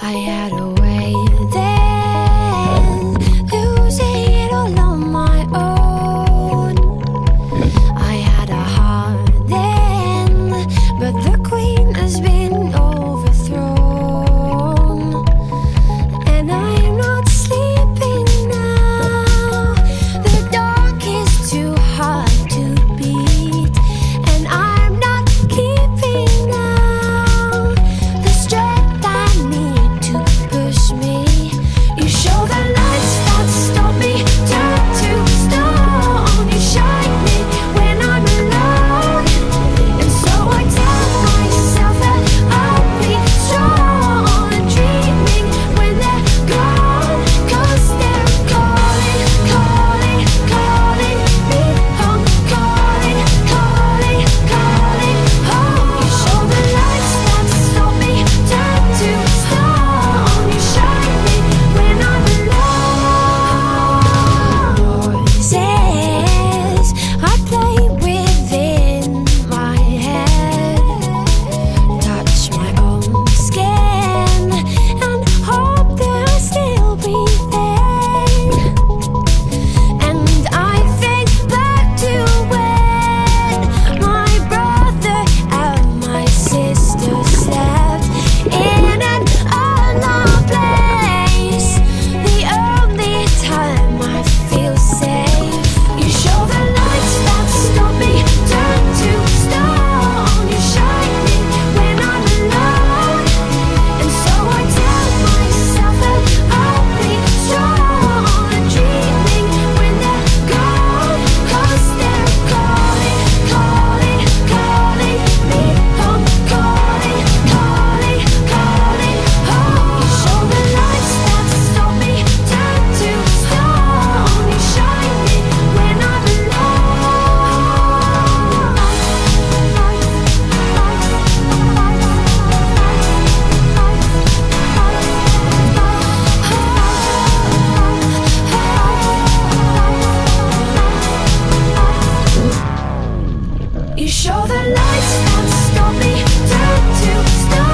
I had a Show the lights, won't stop me down to stop.